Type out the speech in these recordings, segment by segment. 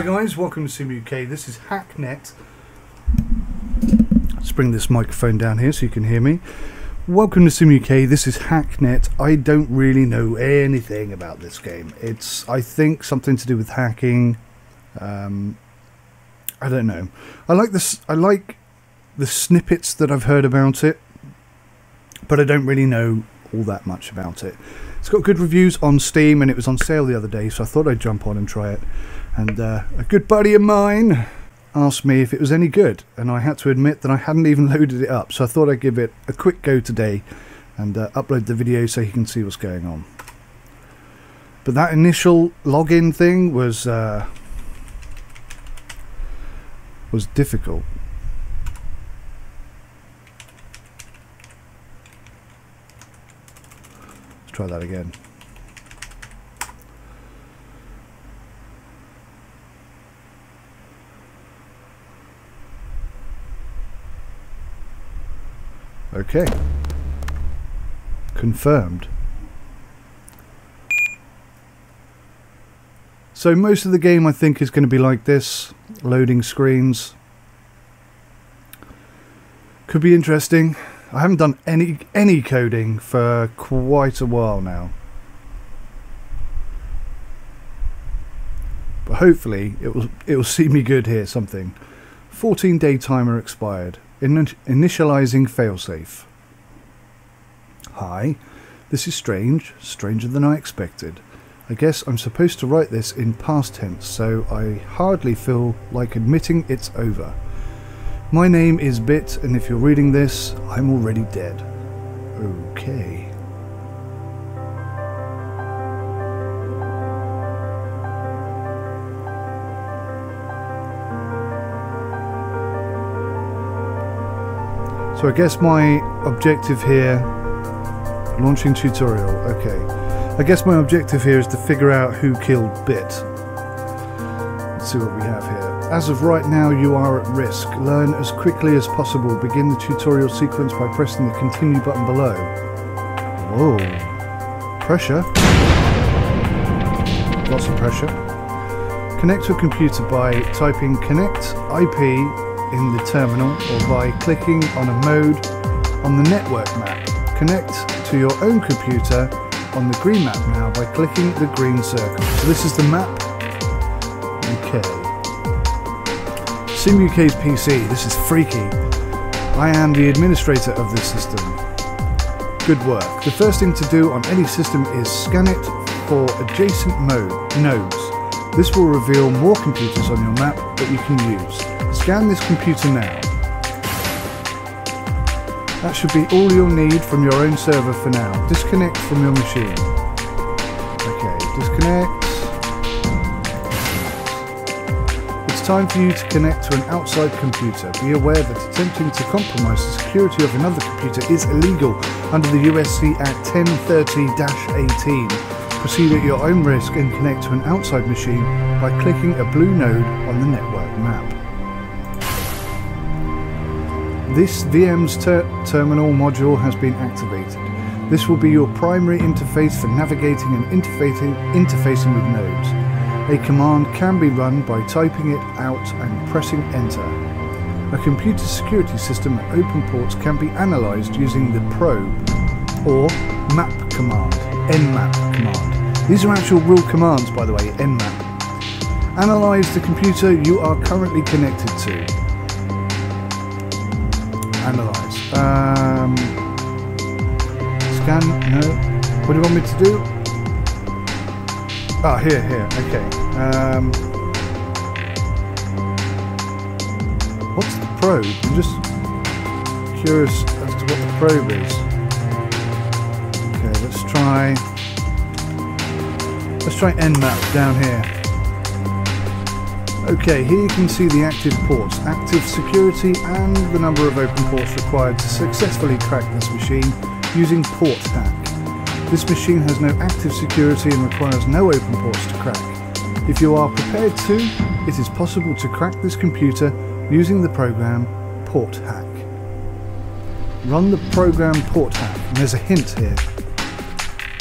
Hi guys, welcome to SimUK. This is Hacknet. Let's bring this microphone down here so you can hear me. Welcome to SimUK. This is Hacknet. I don't really know anything about this game. It's, I think, something to do with hacking. Um, I don't know. I like this. I like the snippets that I've heard about it, but I don't really know all that much about it. It's got good reviews on Steam, and it was on sale the other day, so I thought I'd jump on and try it. And uh, a good buddy of mine asked me if it was any good, and I had to admit that I hadn't even loaded it up, so I thought I'd give it a quick go today and uh, upload the video so you can see what's going on. But that initial login thing was uh, was difficult. Let's try that again. Okay. Confirmed. So most of the game I think is going to be like this. Loading screens. Could be interesting. I haven't done any any coding for quite a while now. But hopefully it will it will see me good here something. 14 day timer expired. In initializing failsafe. Hi, this is strange, stranger than I expected. I guess I'm supposed to write this in past tense, so I hardly feel like admitting it's over. My name is Bit, and if you're reading this, I'm already dead. Okay. So I guess my objective here, launching tutorial, okay. I guess my objective here is to figure out who killed Bit. Let's see what we have here. As of right now, you are at risk. Learn as quickly as possible. Begin the tutorial sequence by pressing the continue button below. Whoa. Pressure. Lots of pressure. Connect to a computer by typing connect IP in the terminal or by clicking on a mode on the network map. Connect to your own computer on the green map now by clicking the green circle. So this is the map UK. SimUK's PC, this is freaky. I am the administrator of this system. Good work. The first thing to do on any system is scan it for adjacent mode, nodes. This will reveal more computers on your map that you can use. Scan this computer now. That should be all you'll need from your own server for now. Disconnect from your machine. Okay, disconnect. It's time for you to connect to an outside computer. Be aware that attempting to compromise the security of another computer is illegal under the USC Act 1030-18. Proceed at your own risk and connect to an outside machine by clicking a blue node on the network map. This VM's ter terminal module has been activated. This will be your primary interface for navigating and interfacing, interfacing with nodes. A command can be run by typing it out and pressing enter. A computer security system and open ports can be analysed using the probe or map command, nmap command. These are actual real commands by the way, nmap. Analyse the computer you are currently connected to analyze. Um, scan, no. What do you want me to do? Ah, oh, here, here, okay. Um, what's the probe? I'm just curious as to what the probe is. Okay, let's try, let's try nmap down here. Okay, here you can see the active ports, active security and the number of open ports required to successfully crack this machine using port hack. This machine has no active security and requires no open ports to crack. If you are prepared to, it is possible to crack this computer using the program Port Hack. Run the program Port Hack, and there's a hint here.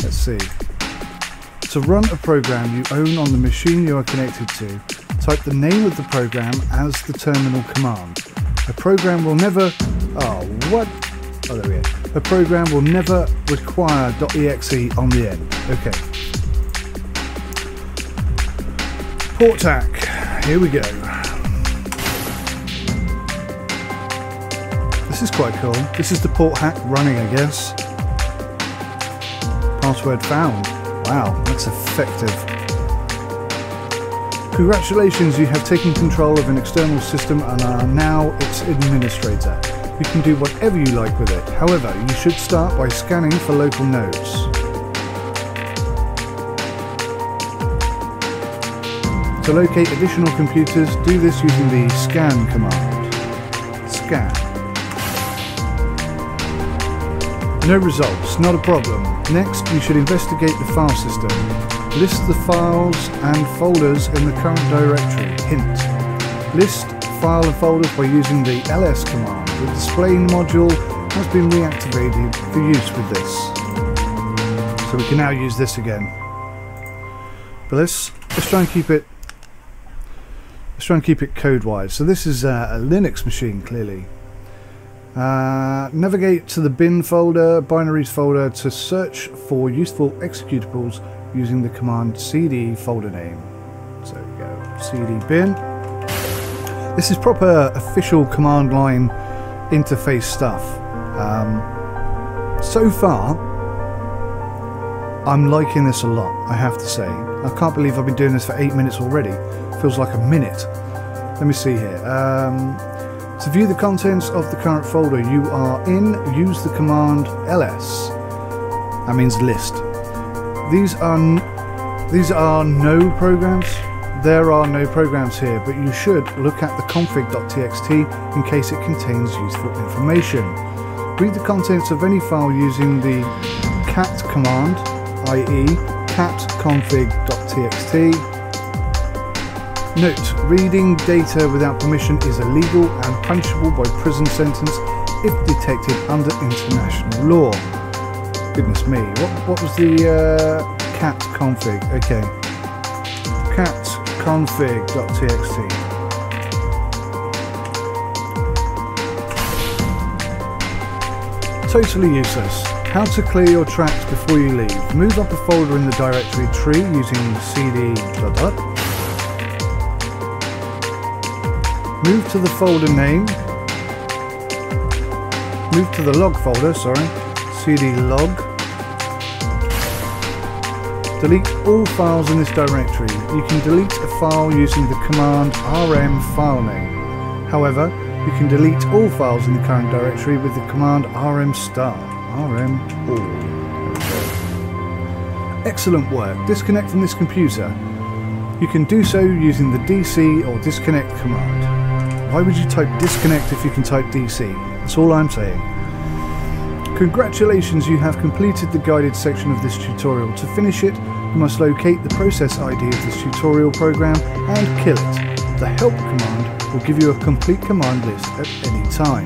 Let's see. To run a program you own on the machine you are connected to, type the name of the program as the terminal command. A program will never. Oh, what? Oh, there we go. A program will never require .exe on the end. Okay. PortHack. Here we go. This is quite cool. This is the port hack running, I guess. Password found. Wow, that's effective. Congratulations, you have taken control of an external system and are now its administrator. You can do whatever you like with it. However, you should start by scanning for local nodes. To locate additional computers, do this using the scan command. Scan. No results, not a problem. Next, you should investigate the file system. List the files and folders in the current directory. Hint. List file and folders by using the ls command. The display module has been reactivated for use with this. So we can now use this again. But let's let's try and keep it let's try and keep it code wise. So this is a, a Linux machine clearly. Uh, navigate to the bin folder, binaries folder to search for useful executables using the command cd folder name. So go cd bin. This is proper official command line interface stuff. Um, so far, I'm liking this a lot, I have to say. I can't believe I've been doing this for eight minutes already. Feels like a minute. Let me see here. Um, to view the contents of the current folder you are in, use the command ls. That means list. These are these are no programs. There are no programs here, but you should look at the config.txt in case it contains useful information. Read the contents of any file using the cat command, i.e. cat config.txt. Note, reading data without permission is illegal and punishable by prison sentence if detected under international law. Goodness me, what, what was the uh, cat config? Okay. cat config.txt. Totally useless. How to clear your tracks before you leave. Move up a folder in the directory tree using cd. Move to the folder name. Move to the log folder, sorry. cd log. Delete all files in this directory. You can delete a file using the command rm file name. However, you can delete all files in the current directory with the command rm star. rm all. Excellent work. Disconnect from this computer. You can do so using the DC or disconnect command. Why would you type disconnect if you can type DC? That's all I'm saying. Congratulations, you have completed the guided section of this tutorial. To finish it, you must locate the process ID of this tutorial program and kill it. The help command will give you a complete command list at any time.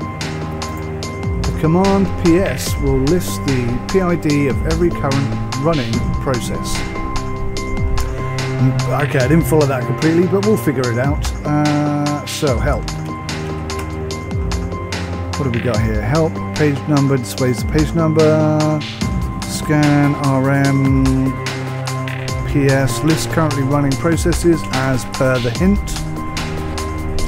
The command ps will list the PID of every current running process. Okay, I didn't follow that completely, but we'll figure it out. Uh, so, help. What have we got here? Help, page number, displays the page number, scan, RM, PS, list currently running processes as per the hint,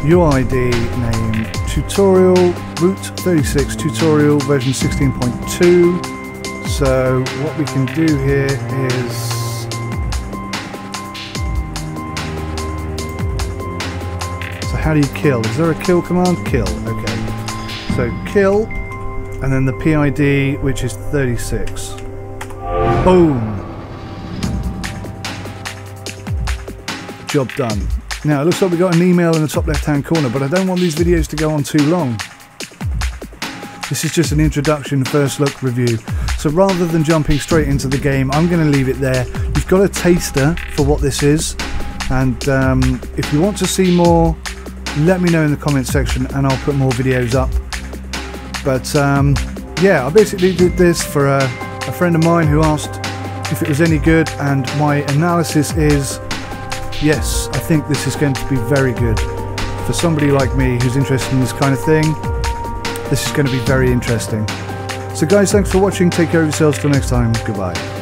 UID name, tutorial, root 36, tutorial version 16.2. So what we can do here is how do you kill? Is there a kill command? Kill, okay. So kill, and then the PID, which is 36. Boom. Job done. Now, it looks like we got an email in the top left-hand corner, but I don't want these videos to go on too long. This is just an introduction, first look review. So rather than jumping straight into the game, I'm going to leave it there. You've got a taster for what this is. And um, if you want to see more, let me know in the comment section and I'll put more videos up. But um, yeah, I basically did this for a, a friend of mine who asked if it was any good and my analysis is yes, I think this is going to be very good. For somebody like me who's interested in this kind of thing, this is going to be very interesting. So guys, thanks for watching. Take care of yourselves till next time. Goodbye.